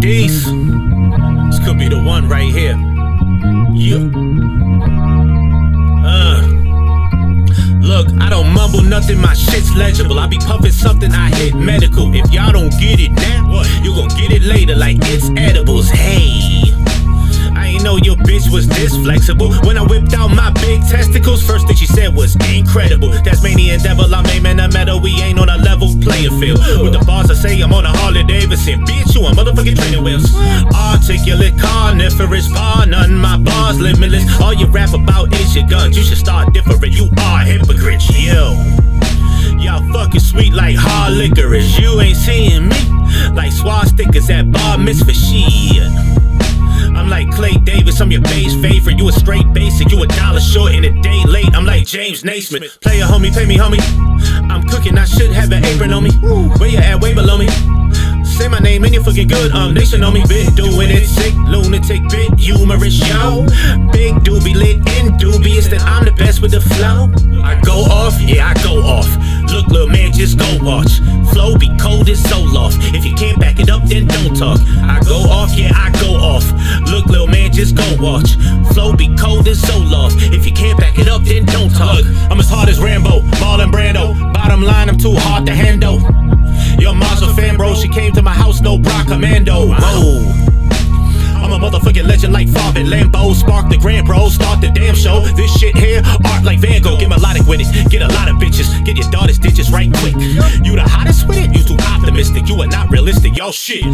D's. This could be the one right here. Yeah. Uh. Look, I don't mumble nothing, my shit's legible. I be puffing something, I hit medical. If y'all don't get it now, you gon' get it later like it's edibles. Hey. I ain't know your bitch was this flexible. When I whipped out my big testicles, first thing she said was incredible. Tasmanian devil, I'm aiming a metal. We ain't on a level playing field. With the bars I say, I'm on a Harley Articulate, carnivorous, none. My bars limitless. All you rap about is your guns. You should start different. You are hypocrites, yo. Y'all fucking sweet like hard licorice. You ain't seeing me like swastikas at bar mitzvah shit. I'm like Clay Davis, I'm your base favorite. You a straight basic, you a dollar short and a day late. I'm like James Naismith. Play a homie, pay me, homie. I'm cooking, I should have an apron on me. Where you at, way below me. Fucking good. Um, nation on me, bit doing it sick, lunatic, bit humorous, yo. Big doobie lit and dubious that I'm the best with the flow. I go off, yeah, I go off. Look, little man, just go watch. Flow be cold as Zoloft. If you can't back it up, then don't talk. I go off, yeah, I go off. Look, little man, just go watch. Flow be cold as Zoloft. If you can't back it up, then don't talk. Look, I'm as hard as Rambo, Marlon Brando. Bottom line, I'm too hard to handle. No bra commando. Whoa. I'm a motherfucking legend like Farben Lambo. Spark the grand bro, start the damn show. This shit here, art like Van Gogh. Get melodic with it, get a lot of bitches. Get your daughter's ditches right quick. You the hottest with it? You too optimistic. You are not realistic, y'all shit.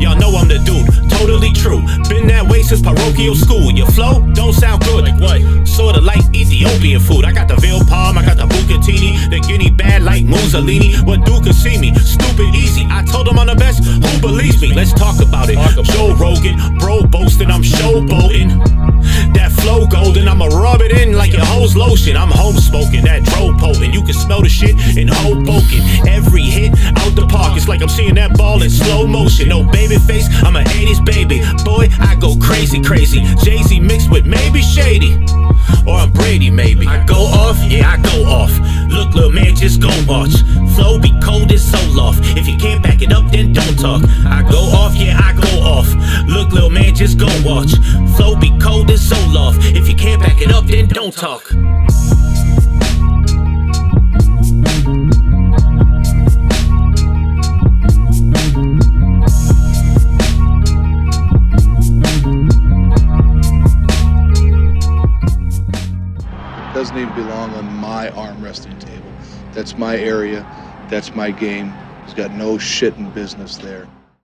Y'all know I'm the dude, totally true. Been that way since parochial school. Your flow don't sound good. Like what? Sorta like Ethiopian food. I got the veal parm, I got the bucatini. The guinea bad like Mussolini. What dude can see me? Stupid easy. I told him I'm the best. Who believes me? Let's talk about it. Joe Rogan, bro boasting, I'm showboating. I'ma rub it in like your hoe's lotion. I'm home smoking, that dro potent. You can smell the shit in Hoboken. Every hit out the park, it's like I'm seeing that ball in slow motion. No baby face, I'm an 80s baby. Boy, I go crazy, crazy. Jay Z mixed with maybe Shady. Or I'm Brady, maybe. I go off, yeah, I go off. Look, little man, just go watch. Flow be cold as Zoloft. If you can't back it up, then don't talk. I go off, yeah, I just go watch. Flow be cold as Zoloft. If you can't back it up, then don't talk. doesn't even belong on my arm wrestling table. That's my area. That's my game. He's got no shit in business there.